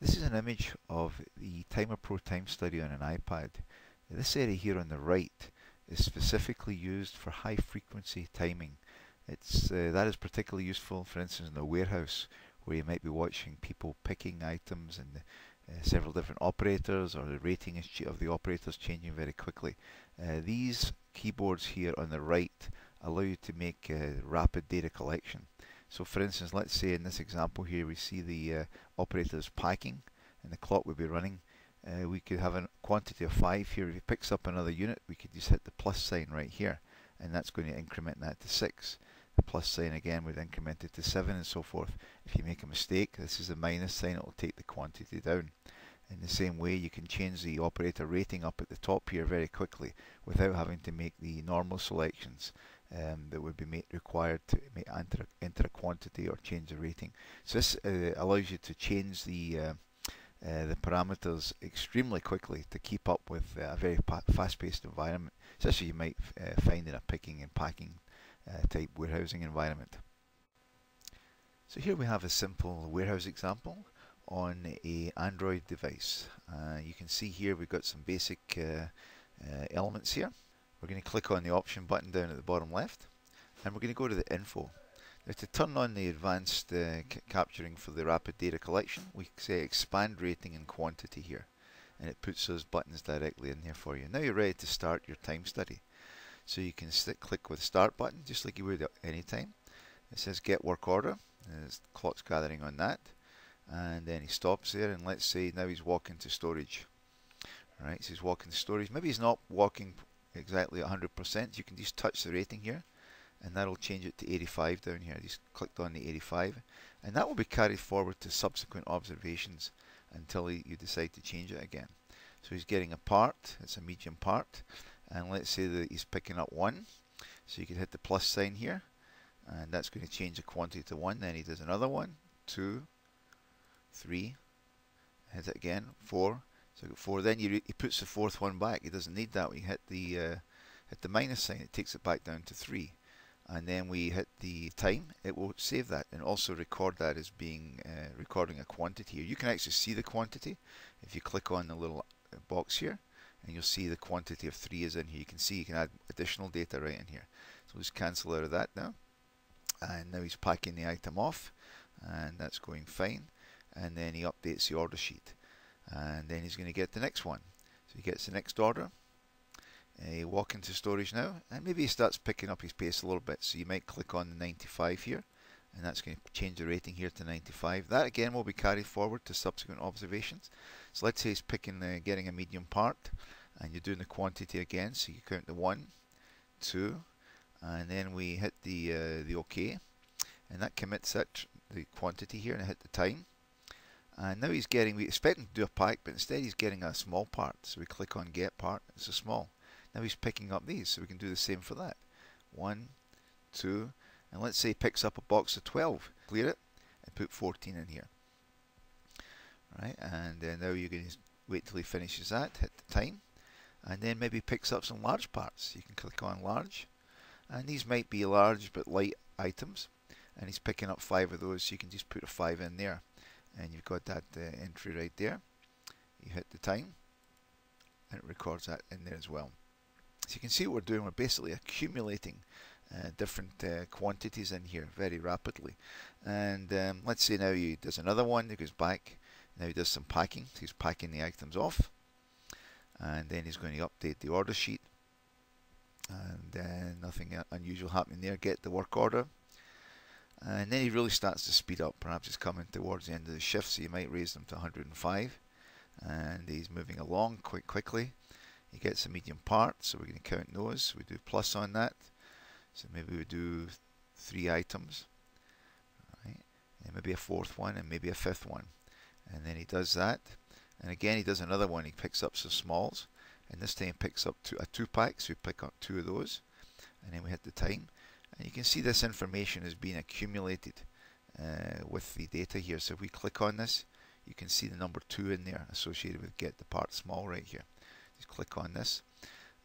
This is an image of the Timer Pro time study on an iPad. This area here on the right is specifically used for high frequency timing. It's uh, that is particularly useful, for instance, in a warehouse where you might be watching people picking items and uh, several different operators or the rating of the operators changing very quickly. Uh, these keyboards here on the right allow you to make uh, rapid data collection. So for instance, let's say in this example here we see the uh, operators packing and the clock would be running. Uh, we could have a quantity of 5 here. If it picks up another unit, we could just hit the plus sign right here and that's going to increment that to 6. The plus sign again would increment it to 7 and so forth. If you make a mistake, this is the minus sign, it will take the quantity down. In the same way, you can change the operator rating up at the top here very quickly without having to make the normal selections um, that would be made, required to enter, enter, a quantity or change the rating. So this uh, allows you to change the uh, uh, the parameters extremely quickly to keep up with a very fast-paced environment, such as you might uh, find in a picking and packing uh, type warehousing environment. So here we have a simple warehouse example on a Android device. Uh, you can see here we've got some basic elements here. We're going to click on the option button down at the bottom left and we're going to go to the info. Now to turn on the advanced uh, capturing for the rapid data collection we say expand rating and quantity here and it puts those buttons directly in here for you. Now you're ready to start your time study. So you can click with start button just like you would at any time. It says get work order and the clock's gathering on that and then he stops there and let's say now he's walking to storage. Alright, so he's walking to storage. Maybe he's not walking exactly 100%. You can just touch the rating here and that'll change it to 85 down here. Just clicked on the 85 and that will be carried forward to subsequent observations until you decide to change it again. So he's getting a part, it's a medium part and let's say that he's picking up 1 so you can hit the plus sign here and that's going to change the quantity to 1 then he does another one, two, three. 2, 3, hit it again, 4 so four. Then you he puts the fourth one back. He doesn't need that. We hit the uh, hit the minus sign. It takes it back down to three, and then we hit the time. It will save that and also record that as being uh, recording a quantity. You can actually see the quantity if you click on the little uh, box here, and you'll see the quantity of three is in here. You can see you can add additional data right in here. So we'll just cancel out of that now, and now he's packing the item off, and that's going fine. And then he updates the order sheet and then he's going to get the next one. So he gets the next order. Uh, he walk into storage now, and maybe he starts picking up his pace a little bit. So you might click on the 95 here, and that's going to change the rating here to 95. That again will be carried forward to subsequent observations. So let's say he's picking, getting a medium part, and you're doing the quantity again. So you count the one, two, and then we hit the uh, the OK, and that commits that the quantity here, and I hit the time. And now he's getting, we expect him to do a pack, but instead he's getting a small part. So we click on get part, it's a small. Now he's picking up these, so we can do the same for that. One, two, and let's say he picks up a box of 12. Clear it, and put 14 in here. Right, and then now you're going to wait till he finishes that, hit the time, and then maybe picks up some large parts. You can click on large, and these might be large but light items, and he's picking up five of those, so you can just put a five in there and you've got that uh, entry right there. You hit the time. And it records that in there as well. So you can see what we're doing. We're basically accumulating uh, different uh, quantities in here very rapidly. And um, let's say now he does another one he goes back. Now he does some packing. So he's packing the items off. And then he's going to update the order sheet. And uh, nothing unusual happening there. Get the work order and then he really starts to speed up perhaps he's coming towards the end of the shift so you might raise them to 105 and he's moving along quite quickly. He gets a medium part so we're going to count those. We do plus on that. So maybe we do three items. Right? And maybe a fourth one and maybe a fifth one. And then he does that. And again he does another one. He picks up some smalls. And this time he picks up two, a two pack so we pick up two of those. And then we hit the time and you can see this information is being accumulated uh, with the data here. So if we click on this, you can see the number 2 in there associated with get the part small right here. Just click on this.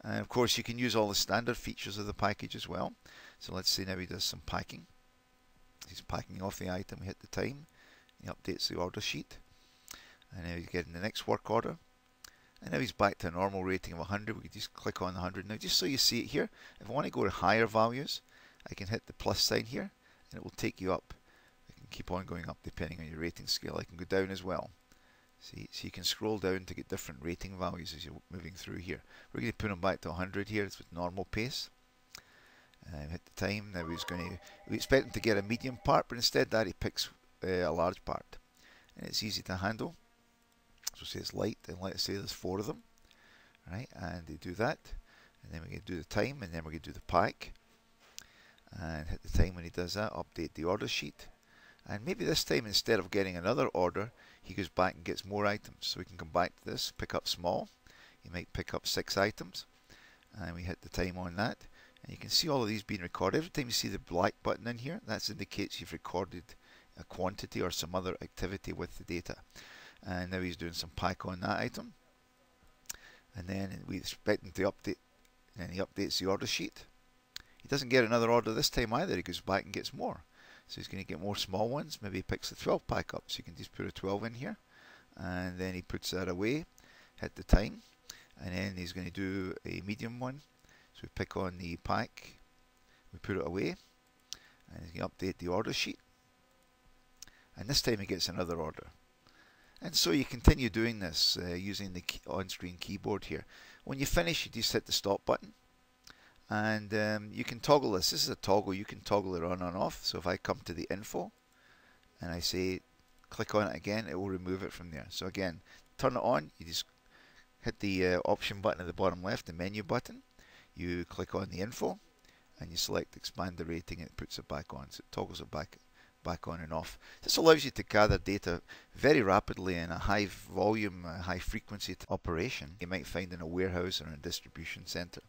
And of course you can use all the standard features of the package as well. So let's say now he does some packing. He's packing off the item, we hit the time, he updates the order sheet. And now he's getting the next work order. And now he's back to a normal rating of 100. We can just click on 100. Now just so you see it here, if I want to go to higher values, I can hit the plus sign here and it will take you up. I can keep on going up depending on your rating scale. I can go down as well. See, so you can scroll down to get different rating values as you're moving through here. We're going to put them back to 100 here. It's with normal pace. Uh, hit the time. Now he's going to. We expect him to get a medium part, but instead that he picks uh, a large part, and it's easy to handle. So say it's light, and let's say there's four of them, right? And they do that, and then we can do the time, and then we're going to do the pack, and hit the time when he does that. Update the order sheet, and maybe this time instead of getting another order, he goes back and gets more items. So we can come back to this, pick up small. He might pick up six items, and we hit the time on that. And you can see all of these being recorded. Every time you see the black button in here, that indicates you've recorded a quantity or some other activity with the data. And now he's doing some pack on that item. And then we expect him to update, and he updates the order sheet. He doesn't get another order this time either. He goes back and gets more. So he's going to get more small ones. Maybe he picks the 12 pack up. So you can just put a 12 in here. And then he puts that away, hit the time. And then he's going to do a medium one. So we pick on the pack, we put it away, and you can update the order sheet. And this time he gets another order. And so you continue doing this uh, using the on-screen keyboard here. When you finish, you just hit the stop button. And um, you can toggle this. This is a toggle. You can toggle it on and off. So if I come to the info and I say click on it again, it will remove it from there. So again, turn it on. You just hit the uh, option button at the bottom left, the menu button you click on the info and you select expand the rating it puts it back on so it toggles it back back on and off this allows you to gather data very rapidly in a high volume high frequency operation you might find in a warehouse or a distribution center